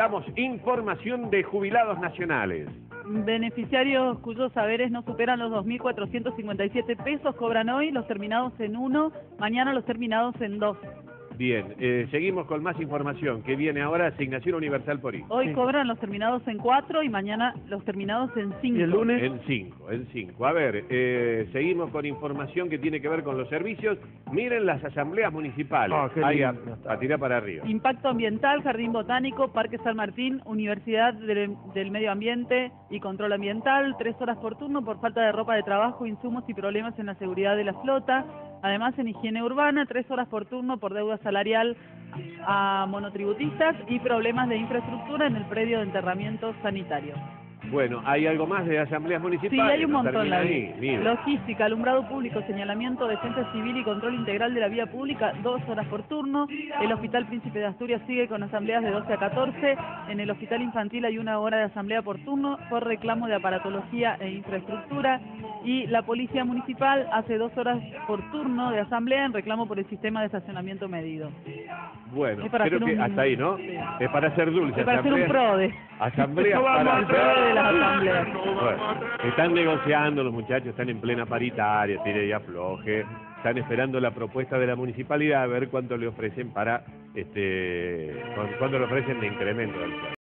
reclamos información de jubilados nacionales. Beneficiarios cuyos saberes no superan los 2.457 pesos cobran hoy, los terminados en 1, mañana los terminados en 2. Bien, eh, seguimos con más información que viene ahora, asignación universal por I. Hoy cobran los terminados en 4 y mañana los terminados en 5. ¿Y el lunes? En 5, en 5. A ver, eh, seguimos con información que tiene que ver con los servicios. Miren las asambleas municipales. Ah, qué Ahí a tirar para arriba. Impacto ambiental, Jardín Botánico, Parque San Martín, Universidad del, del Medio Ambiente y Control Ambiental, tres horas por turno por falta de ropa de trabajo, insumos y problemas en la seguridad de la flota. Además, en higiene urbana, tres horas por turno por deuda salarial a monotributistas y problemas de infraestructura en el predio de enterramiento sanitario. Bueno, ¿hay algo más de asambleas municipales? Sí, hay un montón, ahí. Logística, alumbrado público, señalamiento, defensa civil y control integral de la vía pública, dos horas por turno. El Hospital Príncipe de Asturias sigue con asambleas de 12 a 14. En el Hospital Infantil hay una hora de asamblea por turno por reclamo de aparatología e infraestructura. Y la Policía Municipal hace dos horas por turno de asamblea en reclamo por el sistema de estacionamiento medido. Bueno, creo que un- hasta ahí, ¿no? sí. Es para hacer dulce. Es para hacer un asamblea- PRODE. Asambleas Vamos para las asambleas. Bueno, están negociando los muchachos, están en plena paritaria, tire y afloje, están esperando la propuesta de la municipalidad a ver cuánto le ofrecen para, este, cu- cuánto le ofrecen de incremento del.